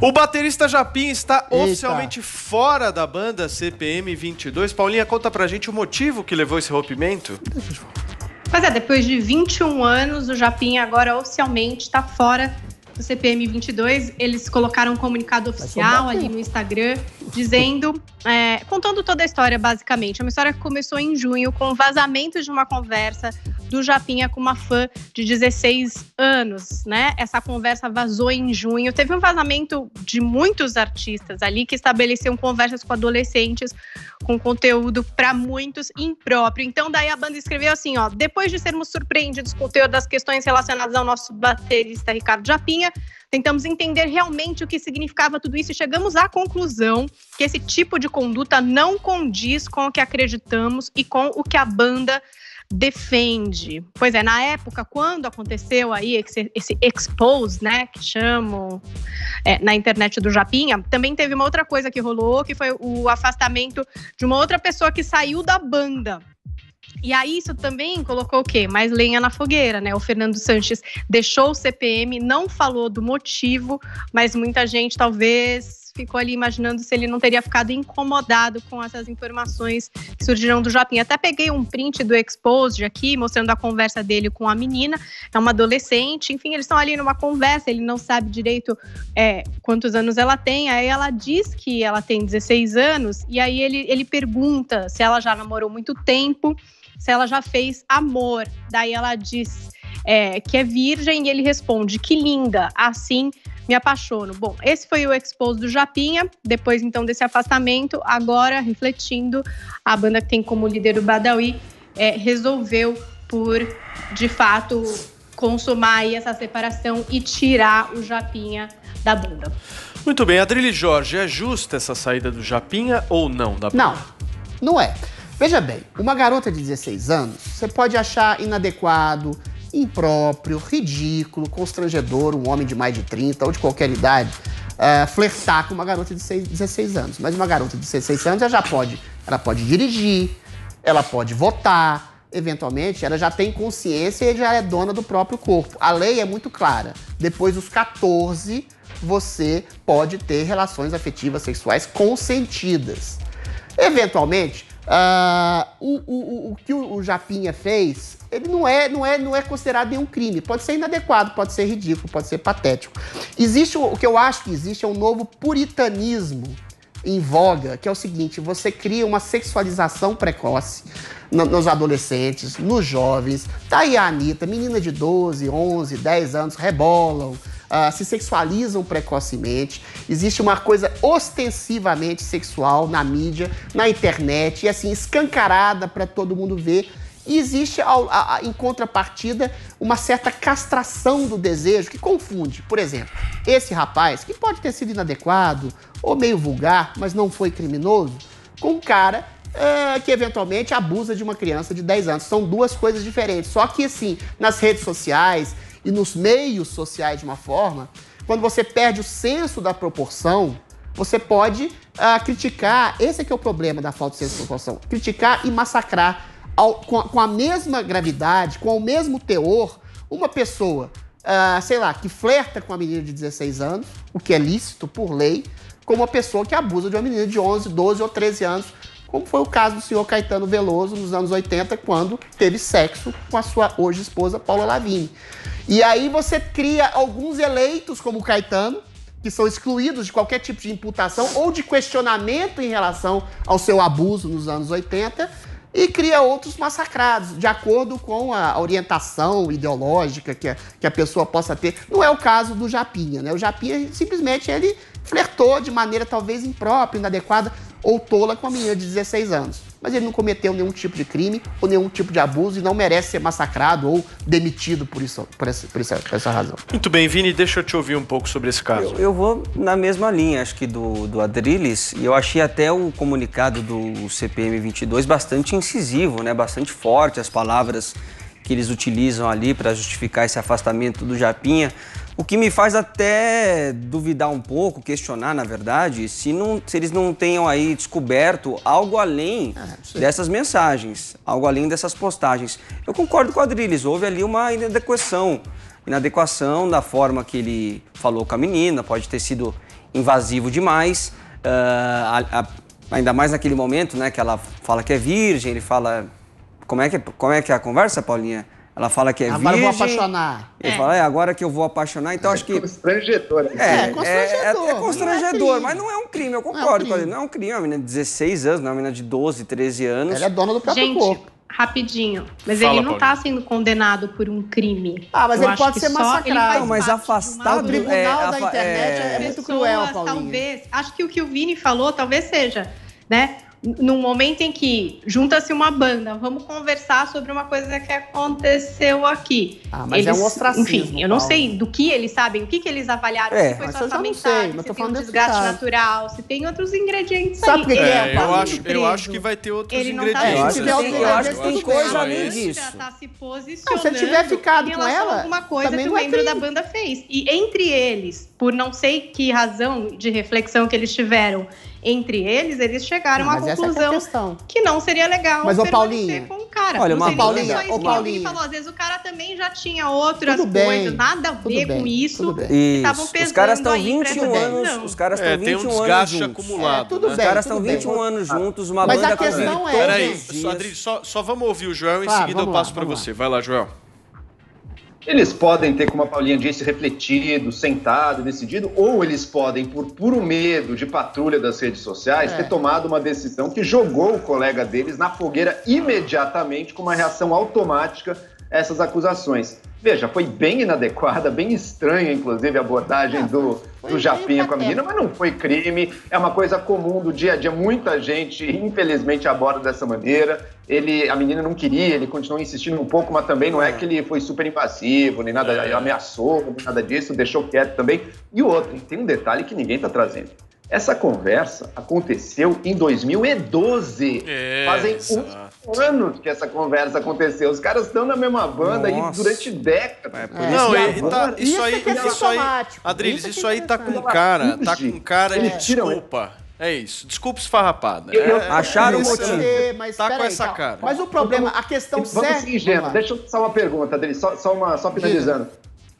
O baterista Japim está Eita. oficialmente fora da banda CPM 22. Paulinha, conta pra gente o motivo que levou esse rompimento. Pois é, depois de 21 anos, o Japim agora oficialmente está fora do CPM 22, eles colocaram um comunicado oficial ali no Instagram, dizendo, é, contando toda a história, basicamente. É uma história que começou em junho com o vazamento de uma conversa do Japinha com uma fã de 16 anos, né? Essa conversa vazou em junho. Teve um vazamento de muitos artistas ali que estabeleciam conversas com adolescentes com conteúdo para muitos impróprio. Então daí a banda escreveu assim, ó, depois de sermos surpreendidos com o teor das questões relacionadas ao nosso baterista Ricardo Japinha, tentamos entender realmente o que significava tudo isso e chegamos à conclusão que esse tipo de conduta não condiz com o que acreditamos e com o que a banda defende. Pois é, na época, quando aconteceu aí esse, esse expose, né, que chamam é, na internet do Japinha, também teve uma outra coisa que rolou, que foi o afastamento de uma outra pessoa que saiu da banda. E aí isso também colocou o quê? Mais lenha na fogueira, né? O Fernando Sanches deixou o CPM, não falou do motivo, mas muita gente talvez ficou ali imaginando se ele não teria ficado incomodado com essas informações que surgiram do Japim. Até peguei um print do Exposed aqui, mostrando a conversa dele com a menina, é uma adolescente, enfim, eles estão ali numa conversa, ele não sabe direito é, quantos anos ela tem, aí ela diz que ela tem 16 anos, e aí ele, ele pergunta se ela já namorou muito tempo, se ela já fez amor. Daí ela diz é, que é virgem e ele responde: que linda, assim me apaixono. Bom, esse foi o expose do Japinha, depois então desse afastamento, agora refletindo, a banda que tem como líder o Badawi é, resolveu por, de fato, consumar essa separação e tirar o Japinha da banda. Muito bem, Adrilho Jorge, é justa essa saída do Japinha ou não da banda? Não, não é. Veja bem, uma garota de 16 anos, você pode achar inadequado, impróprio, ridículo, constrangedor, um homem de mais de 30 ou de qualquer idade, uh, flertar com uma garota de 6, 16 anos. Mas uma garota de 16 anos ela já pode, ela pode dirigir, ela pode votar, eventualmente ela já tem consciência e já é dona do próprio corpo. A lei é muito clara. Depois dos 14, você pode ter relações afetivas sexuais consentidas. Eventualmente, uh, o, o, o, que o, Japinha fez ele não é, não é, não é considerado nenhum crime. Pode ser inadequado, pode ser ridículo, pode ser patético. Existe o que eu acho que existe é um novo puritanismo em voga, que é o seguinte: você cria uma sexualização precoce nos adolescentes, nos jovens. Tá aí a Anitta, menina de 12, 11, 10 anos, rebolam. Uh, se sexualizam precocemente, existe uma coisa ostensivamente sexual na mídia, na internet, e assim, escancarada para todo mundo ver e existe, a, a, em contrapartida, uma certa castração do desejo que confunde. Por exemplo, esse rapaz, que pode ter sido inadequado ou meio vulgar, mas não foi criminoso, com um cara é, que eventualmente abusa de uma criança de 10 anos. São duas coisas diferentes. Só que, assim, nas redes sociais e nos meios sociais de uma forma, quando você perde o senso da proporção, você pode uh, criticar. Esse é que é o problema da falta de senso da proporção. Criticar e massacrar ao, com, a, com, a, mesma gravidade, com o mesmo teor, uma pessoa, uh, sei lá, que flerta com uma menina de 16 anos, o que é lícito por lei, como uma pessoa que abusa de uma menina de 11, 12 ou 13 anos, como foi o caso do senhor Caetano Veloso nos anos 80, quando teve sexo com a sua hoje esposa Paula Lavigne. E aí você cria alguns eleitos como o Caetano, que são excluídos de qualquer tipo de imputação ou de questionamento em relação ao seu abuso nos anos 80, e cria outros massacrados, de acordo com a orientação ideológica que a, que a pessoa possa ter. Não é o caso do Japinha, né? O Japinha simplesmente ele flertou de maneira talvez imprópria, inadequada ou tola com a menina de 16 anos mas ele não cometeu nenhum tipo de crime ou nenhum tipo de abuso e não merece ser massacrado ou demitido por isso, por essa, por essa, por essa razão. Muito bem, Vini, deixa eu te ouvir um pouco sobre esse caso. Eu, eu vou na mesma linha, acho que do, do Adriles, e eu achei até o comunicado do CPM 22 bastante incisivo, né? bastante forte, as palavras que eles utilizam ali para justificar esse afastamento do Japinha. O que me faz até duvidar um pouco, questionar, na verdade, se, não, se eles não tenham aí descoberto algo além é, dessas mensagens, algo além dessas postagens. Eu concordo com o Adriles, houve ali uma inadequação inadequação da forma que ele falou com a menina, pode ter sido invasivo demais. Uh, a, a, ainda mais naquele momento, né, que ela fala que é virgem, ele fala. Como é que, como é, que é a conversa, Paulinha? Ela fala que é agora virgem. Agora vou apaixonar. Ele é. fala, é, agora que eu vou apaixonar. Então, é acho que. Constrangedor. É, é, constrangedor. É, é, é constrangedor, mas não é um crime, eu concordo não é um crime. Não é um crime. É uma menina de 16 anos, não é uma menina de 12, 13 anos. Ela é dona do próprio Gente, corpo. Rapidinho. Mas Fala, ele não está sendo condenado por um crime. Ah, mas eu ele pode ser massacrado. Não, mas afastado. O tribunal da internet é, muito cruel, Paulinho. Talvez, acho que o que o Vini falou talvez seja, né? Num momento em que junta-se uma banda, vamos conversar sobre uma coisa que aconteceu aqui. Ah, mas eles, é um ostracismo. Enfim, eu não Paulo. sei do que eles sabem, o que, que eles avaliaram, é, se foi só mentalidade, se tem um desgaste natural, se tem outros ingredientes Sabe aí. Que é, é, eu, acho, eu acho que vai ter outros ele ingredientes. Tá eu, acho, eu acho que tem coisa além disso. Tá se posicionando não, se ele tiver ficado com ela, alguma coisa que o membro da banda fez. E entre eles, por não sei que razão de reflexão que eles tiveram, entre eles, eles chegaram à é conclusão é que não seria legal mas, permanecer com o cara. Olha, uma Paulinha, ô, Paulinha. Falou, às vezes o cara também já tinha outras tudo coisas, bem, nada a ver com isso, estavam pesando Os caras estão 21 anos, os caras estão é, 21 tem um desgaste anos acumulado. É, tudo né? bem, os caras estão 21 bem. anos juntos, uma mas banda a questão é, Peraí, só, só vamos ouvir o Joel e em seguida eu passo para você. Vai lá, Joel. Eles podem ter, como a Paulinha disse, refletido, sentado, decidido, ou eles podem, por puro medo de patrulha das redes sociais, é. ter tomado uma decisão que jogou o colega deles na fogueira imediatamente, com uma reação automática a essas acusações. Veja, foi bem inadequada, bem estranha, inclusive, a abordagem do, do Japinha com a menina, mas não foi crime, é uma coisa comum do dia a dia. Muita gente, infelizmente, aborda dessa maneira. Ele, a menina não queria, ele continuou insistindo um pouco, mas também não é que ele foi super invasivo, nem nada, ameaçou, nem nada disso, deixou quieto também. E o outro, tem um detalhe que ninguém está trazendo. Essa conversa aconteceu em 2012. É, Fazem um ano que essa conversa aconteceu. Os caras estão na mesma banda aí durante décadas. É, por é. Não, isso, tá, isso, isso, aí, é isso aí, Adriles, isso, isso aí tá com cara, tá com cara de desculpa. É isso. Desculpa esfarrapada. É, acharam o motivo. Mas, tá com aí, essa cara. Mas o problema, a questão certa... Deixa eu só uma pergunta, Adriles, só, só, uma, só finalizando.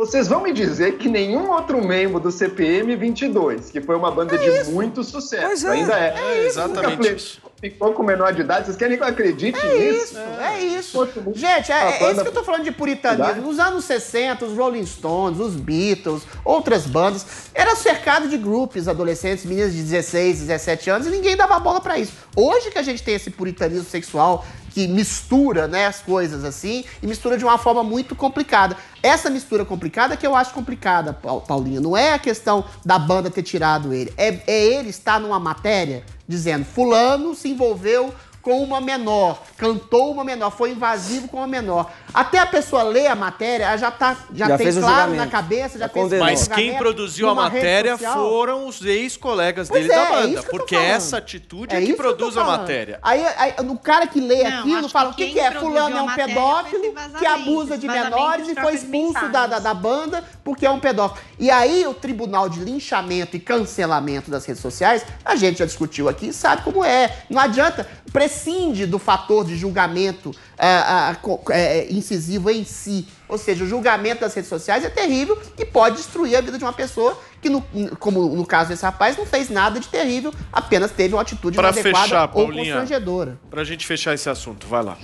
Vocês vão me dizer que nenhum outro membro do CPM 22, que foi uma banda é de isso. muito sucesso, é. ainda é. É exatamente isso. Ficou com menor de idade, vocês querem que eu acredite é nisso? Isso, é, é isso. Gente, é, é isso que eu tô falando de puritanismo. Nos anos 60, os Rolling Stones, os Beatles, outras bandas, era cercado de grupos adolescentes, meninas de 16, 17 anos, e ninguém dava bola para isso. Hoje que a gente tem esse puritanismo sexual que mistura né, as coisas assim e mistura de uma forma muito complicada. Essa mistura complicada que eu acho complicada, Paulinho. Não é a questão da banda ter tirado ele. É, é ele estar numa matéria dizendo: Fulano se envolveu com uma menor, cantou uma menor, foi invasivo com uma menor. Até a pessoa ler a matéria, ela já, tá, já, já tem claro na cabeça, já, já fez Mas quem produziu a matéria foram os ex-colegas dele é, da banda, é porque essa atitude é, é que produz a matéria. Aí, aí o cara que lê Não, aquilo fala, o que, que é? Fulano é um pedófilo que abusa de menores e foi expulso da, da, da banda porque é um pedófilo. E aí o tribunal de linchamento e cancelamento das redes sociais, a gente já discutiu aqui, sabe como é. Não adianta, prescinde do fator de julgamento é, é, incisivo em si. Ou seja, o julgamento das redes sociais é terrível e pode destruir a vida de uma pessoa que, no, como no caso desse rapaz, não fez nada de terrível, apenas teve uma atitude pra inadequada fechar, ou Paulinha, constrangedora. Pra gente fechar esse assunto, vai lá.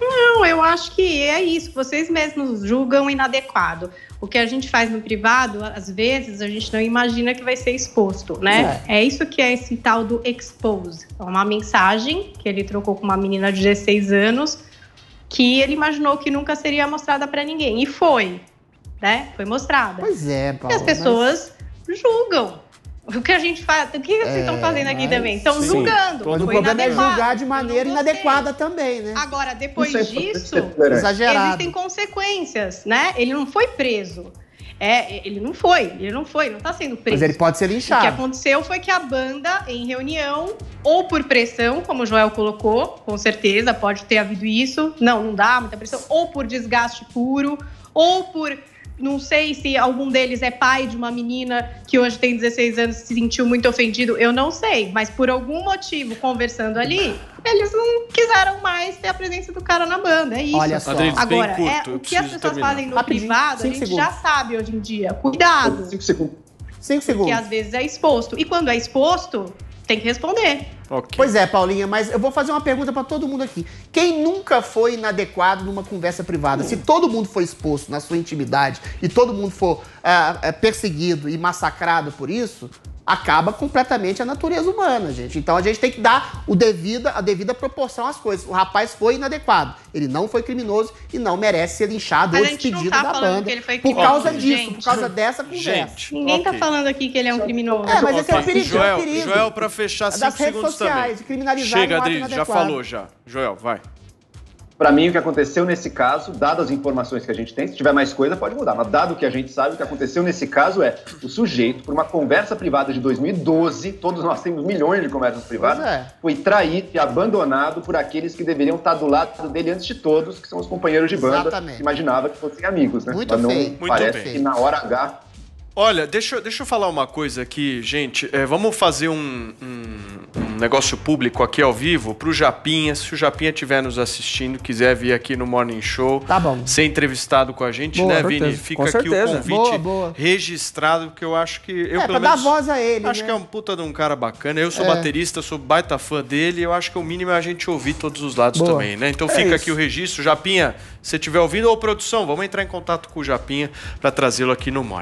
Não, eu acho que é isso. Vocês mesmos julgam inadequado. O que a gente faz no privado, às vezes, a gente não imagina que vai ser exposto, né? É, é isso que é esse tal do expose. É uma mensagem que ele trocou com uma menina de 16 anos que ele imaginou que nunca seria mostrada para ninguém. E foi, né? Foi mostrada. Pois é, Paulo, E as pessoas mas... julgam. O que a gente faz. O que vocês estão é, fazendo aqui também? Estão julgando. Mas o problema é julgar de maneira inadequada também, né? Agora, depois disso, Exagerado. existem consequências, né? Ele não foi preso. É, ele não foi, ele não foi, não está sendo preso. Mas ele pode ser linchado. O que aconteceu foi que a banda, em reunião, ou por pressão, como o Joel colocou, com certeza, pode ter havido isso. Não, não dá muita pressão. Ou por desgaste puro, ou por não sei se algum deles é pai de uma menina que hoje tem 16 anos e se sentiu muito ofendido, eu não sei. Mas por algum motivo, conversando ali, eles não quiseram mais ter a presença do cara na banda. É isso. Olha só. Adriles, bem Agora, curto, é, o que as pessoas terminar. fazem no Rapidinho, privado, a gente segundos. já sabe hoje em dia. Cuidado, Cinco segundos. Cinco porque segundos. às vezes é exposto. E quando é exposto, tem que responder. Ok. Pois é, Paulinha, mas eu vou fazer uma pergunta pra todo mundo aqui. Quem nunca foi inadequado numa conversa privada? Se todo mundo for exposto na sua intimidade e todo mundo for ah, ah, perseguido e massacrado por isso, acaba completamente a natureza humana, gente. Então a gente tem que dar o devida, a devida proporção às coisas. O rapaz foi inadequado, ele não foi criminoso e não merece ser linchado ou despedido tá da falando banda que ele foi por causa criminoso, disso, gente. por causa dessa conversa. Gente, Ninguém ok. tá falando aqui que ele é um criminoso. É, mas esse é o Ok. perigo, é o Joel, perigo. Joel, pra fechar Das cinco redes segundos sociais, também. de criminalizar Chega, um Adriles, já falou já. Joel, vai. Para mim, o que aconteceu nesse caso, dadas as informações que a gente tem, se tiver mais coisa, pode mudar. Mas dado o que a gente sabe, o que aconteceu nesse caso é o sujeito, por uma conversa privada de 2012, todos nós temos milhões de conversas privadas, é. foi traído e abandonado por aqueles que deveriam estar do lado dele antes de todos, que são os companheiros de banda, Exatamente. que imaginava que fossem amigos, né? Muito Mas não feio. Muito parece bem. que na hora H Olha, deixa, eu- deixa eu falar uma coisa aqui, gente. É, vamos fazer um, um- um negócio público aqui ao vivo pro Japinha. Se o Japinha estiver nos assistindo, quiser vir aqui no Morning Show, Tá bom. ser entrevistado com a gente, Boa, né, Vini? Fica aqui o convite Boa, boa. registrado, porque eu acho que. Eu, é, pelo pra dar menos, voz a ele, Acho né? que é um puta de um cara bacana. Eu sou É. baterista, sou baita fã dele. Eu acho que o mínimo é a gente ouvir todos os lados também, né? Então É fica isso. aqui o registro. Japinha, se estiver ouvindo, ou produção, vamos entrar em contato com o Japinha para trazê-lo aqui no Morning.